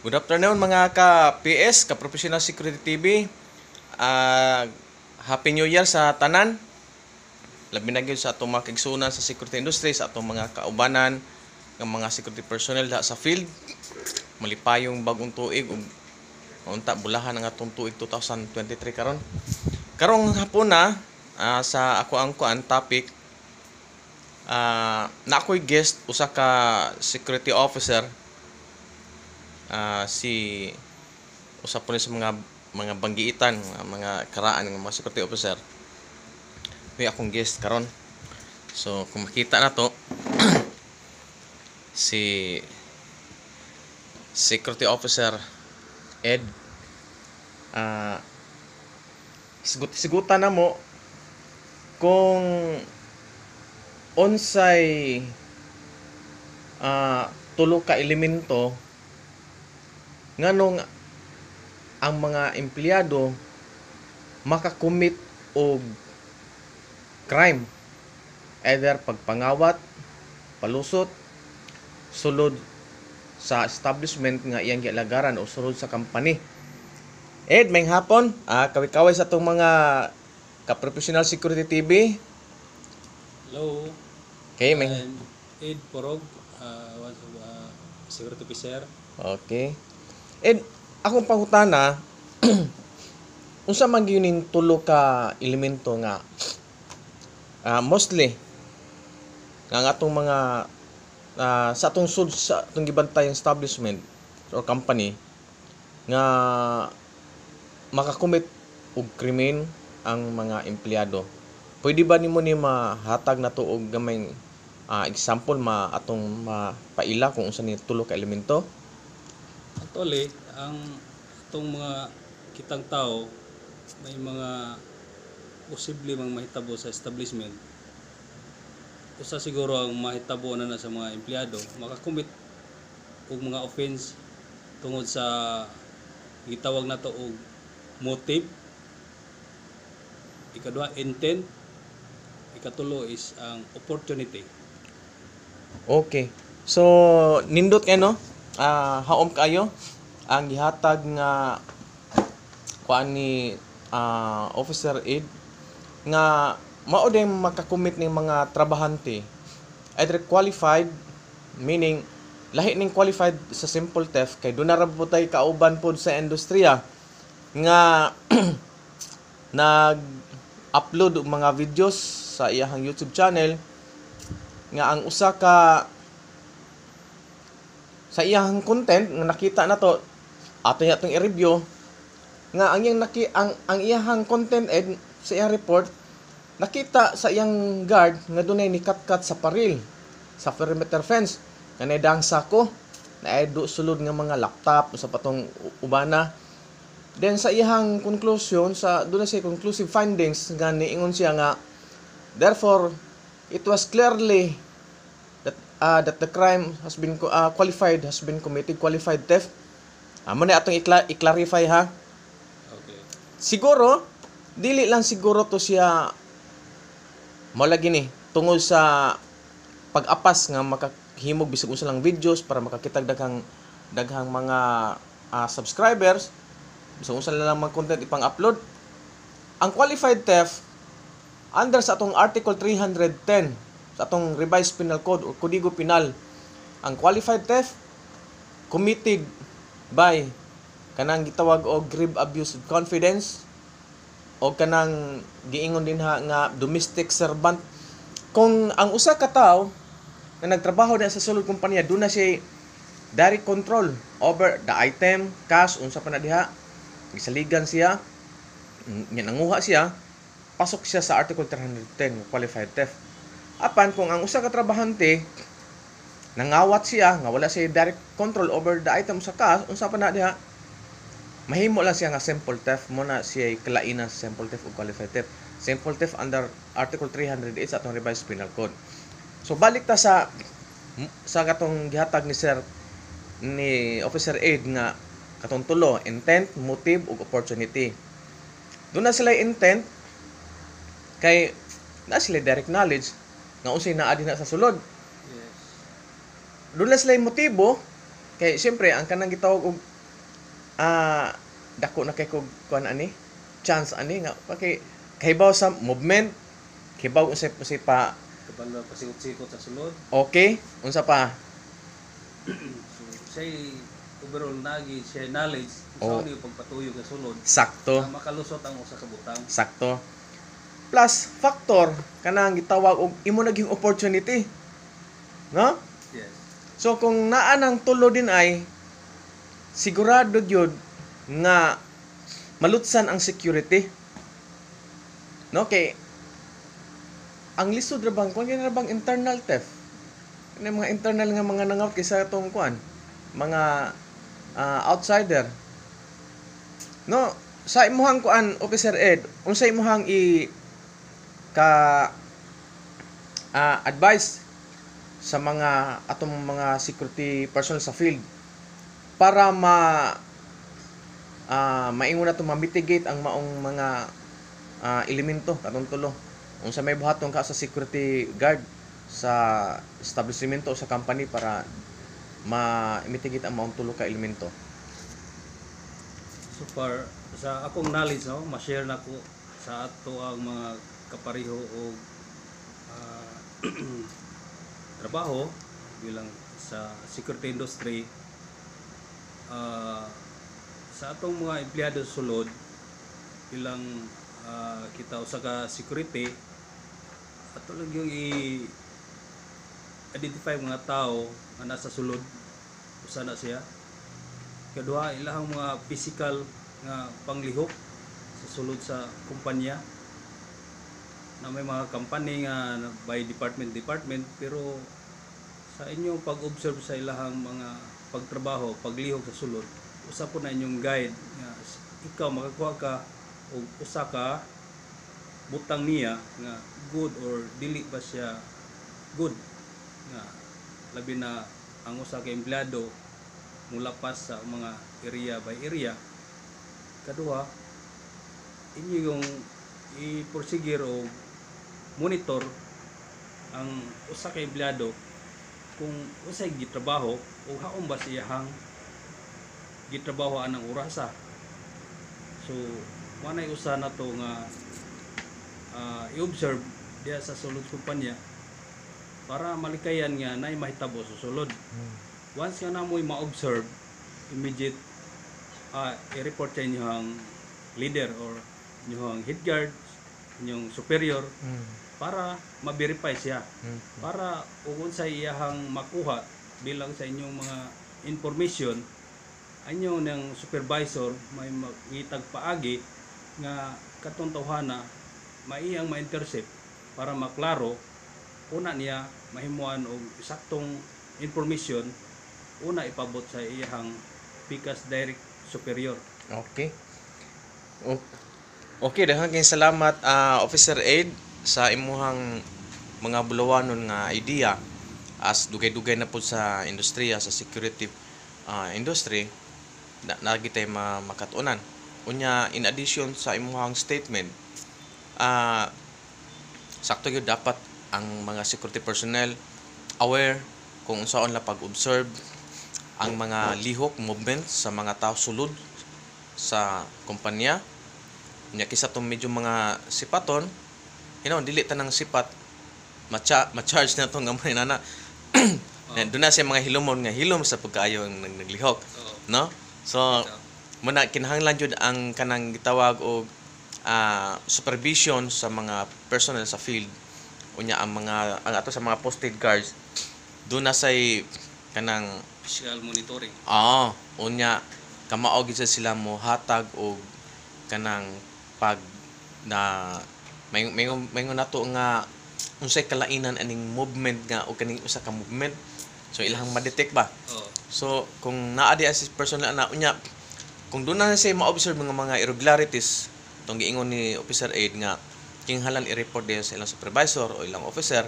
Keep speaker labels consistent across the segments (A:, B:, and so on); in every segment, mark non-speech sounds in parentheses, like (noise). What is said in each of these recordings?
A: Good afternoon mga ka-PS, ka-Professional Security TV. Ah, Happy New Year sa tanan. Labi na sa atong mga kaigsunan sa security industry, sa atong mga kaubanan, ng mga security personnel diha sa field. Malipayong bagong tuig ug unta bulahan ang atong tuig 2023 karon. Karong hapon na ah, sa ako ang kuan topic ah na ako'y guest usa ka security officer ah, si usap po sa mga mga banggiitan mga, mga karaan ng mga security officer. May akong guest karon. So kung makita na to (clears throat) si security officer Ed ah sigut sigutan na mo kung unsay ah tulo ka elemento nganong ang mga empleyado makakommit og crime either pagpangawat palusot sulod sa establishment nga iyang gialagaran o sulod sa company Ed, may hapon. Ah, kaway-kaway sa itong mga ka-professional security TV.
B: Hello,
A: Okay, may...
B: I'm Ed Porog, uh, of uh, security officer.
A: Okay. Ed, akong pangutana, (clears throat) unsa man gyud tulo ka elemento nga ah, mostly nga atong mga ah, sa atong sud sa atong gibantayang establishment or company nga makakumit og krimen ang mga empleyado. Pwede ba nimo ni mahatag na to og gamay ah, example ma atong mapaila kung unsa ni tulo ka elemento?
B: Actually, ang itong mga kitang tao, may mga posible mang mahitabo sa establishment. Usa siguro ang mahitabo na na sa mga empleyado, makakumit og mga offense tungod sa gitawag na to og motive. Ikaduha, intent. Ikatulo is ang opportunity.
A: Okay. So, nindot kayo, no? Ah, haom kayo. Ang gihatag nga kuan ni ah, Officer Ed nga mao din makakommit ning mga trabahante. Either qualified meaning lahi ning qualified sa simple theft kay doon na kauban pod sa industriya nga (clears throat) nag-upload og mga videos sa iyahang YouTube channel nga ang usa ka sa iyang content nga nakita na to ato niya itong i-review nga ang iyang naki ang ang iyang content ed sa iyang report nakita sa iyang guard nga dunay nikat-kat sa paril sa perimeter fence. Nga naidang sako na do sulod nga mga laptop sa patong ubana. Then sa iyang conclusion sa dunay siya conclusive findings nga niingon siya nga therefore it was clearly uh, that the crime has been uh, qualified has been committed qualified theft. Amo na atong ikla- i-clarify ha?
B: Okay.
A: siguro dili lang siguro to siya mo lagi ni tungod sa pag-apas nga makahimog bisag usa lang videos para makakita daghang daghang mga ah, subscribers. Bisag usa lang mga content ipang-upload ang qualified theft under sa atong article 310 sa atong revised penal code o kodigo penal. Ang qualified theft committed by kanang gitawag og grave abuse of confidence o kanang giingon din ha nga domestic servant. Kung ang usa ka tawo nga nagtrabaho na sa sulod kumpanya doon na siya direct control over the item cash unsa pa na diha gisaligan siya nya nanguha siya pasok siya sa article 310 qualified theft apan kung ang usa ka trabahante nangawat siya nga wala siya direct control over the item sa cash unsa pa na diha? Mahimo lang siya nga simple theft mo na siya kalainan sa simple theft o qualified theft. Simple theft under article 308 sa atong revised penal code. So balik ta sa sa katong gihatag ni sir ni officer aid nga katong tulo intent motive ug opportunity. Doon na sila intent kay na sila direct knowledge nga unsay naa din na sa sulod.
B: Yes.
A: na sila motibo. Kay siyempre ang kanang gitawag og ah dako na kay kog kuan ani? Chance ani nga paki kahibaw sa movement kahibaw unsay unsay pa
B: Kapag pasikot-sikot sa sulod,
A: okay unsa pa? (clears throat)
B: Say overall nagi siya knowledge
A: Oh.
B: yung pagpatuyo sa sulod.
A: Sakto.
B: Na makalusot ang usa ka butang.
A: sakto plus factor kanang gitawag og imo naging opportunity. No?
B: Yes.
A: so kung naa ng tulo din ay sigurado gyud nga malutsan ang security. No? Kay ang lisod ra bang kung ra bang internal theft? Ano mga internal nga mga nangaw kaysa atong kuan mga ah, outsider? No? Sa imuhang kuan officer ed unsa imuhang i ka ah, advice sa mga atong mga security personnel sa field para ma ah maingon na to ma-mitigate ang maong mga ah, elemento katong tulo. Unsa may buhaton ka sa security guard sa establishmento o sa company para ma-mitigate ang maong tulo ka elemento.
B: So far sa akong knowledge no, ma-share na ko sa ato ang mga kapariho o ah, (clears throat) trabaho bilang sa security industry ah, sa atong mga empleyado sulod bilang ah, kita usa ka security ato lang yung i identify mga tao nga nasa sulod usa na siya. Kadua, ilahang mga physical nga panglihok sa sulod sa kumpanya na may mga company nga by department department pero sa inyong pag-observe sa ilahang mga pagtrabaho, paglihok sa sulod, usa po na inyong guide nga ikaw makakuha ka og usa ka butang niya nga good or dili ba siya good nga labi na ang usa ka empleyado mula pa sa mga area by area. Kaduha inyo yung i-prosigir o monitor ang usa ka empleyado kung usay gitrabaho o haon ba siyahang gitrabaho anang orasa so manay usa na to nga ah, i-observe diya sa sulod kumpanya para malikayan nga nay mahitabo sa sulod. Once nga na mo'y ma-observe, immediate uh, i-report sa inyong leader or inyong head guard, inyong superior para ma-verify siya. Para kung sa iyahang makuha bilang sa inyong mga information, anyo ng supervisor may magitag paagi nga katong tawhana maiyang ma-intercept para maklaro una niya mahimuan og saktong information una ipabot sa iyang pikas direct superior.
A: Okay. O- Okay, daghang kayong salamat ah, Officer Aid sa imuhang mga bulawanon nga idea as dugay-dugay na po sa industriya sa security ah, industry na nagi tay ma makatunan. Unya in addition sa imuhang statement ah sakto gyud dapat ang mga security personnel aware kung unsaon la pag-observe ang mga lihok movement sa mga tao sulod sa kumpanya nya kisa tong medyo mga sipaton you know dili tanang sipat. Macha ma-charge na to nga may nana (coughs) doon na siya mga hilomon nga hilom sa pagkaayo ang nag- naglihok no? So muna kinahanglan jud ang kanang gitawag og ah, supervision sa mga personnel sa field. Unya ang mga ang ato sa mga posted guards. Doon na say kanang
B: Physical monitoring.
A: Ah, unya kamao gid sa sila mo hatag og kanang pag na may may may nato nga unsay kalainan aning movement nga o kaning usa ka movement. So ilahang ma-detect ba?
B: Oh.
A: So kung naa di assist personnel na unya kung doon na siya ma-observe mga mga irregularities tong giingon ni Officer Aid nga kinghalan i-report din sa ilang supervisor o ilang officer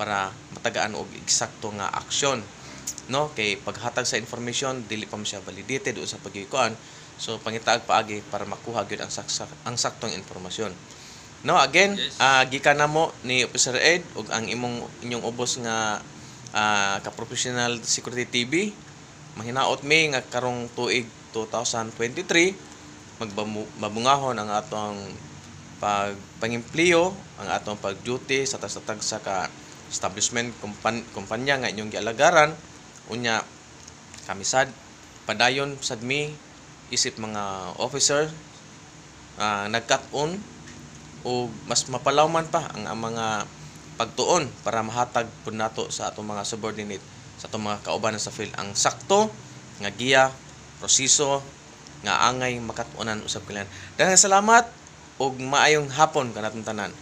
A: para matagaan og eksakto nga aksyon no kay paghatag sa information dili pa man siya validated o sa pagikuan so pangitaag paagi para makuha gyud ang saksak ang saktong informasyon no again
B: Yes.
A: ah, gikan na mo ni Officer Ed ug ang imong inyong ubos nga ah, ka professional security TV Mahinaot mi nga karong tuig 2023 magbabungahon ang atong pag pangimpliyo, ang atong pag-duty sa tasatag sa ka establishment kumpan, kumpanya nga inyong gialagaran. Unya kami sad padayon sad mi isip mga officer ah, nagkat-on o mas mapalawman pa ang, ang mga pagtuon para mahatag pud nato sa atong mga subordinate sa atong mga kaubanan sa field ang sakto nga giya proseso nga angay makatunan usab kilan. Daghang salamat ug maayong hapon kanatong tanan.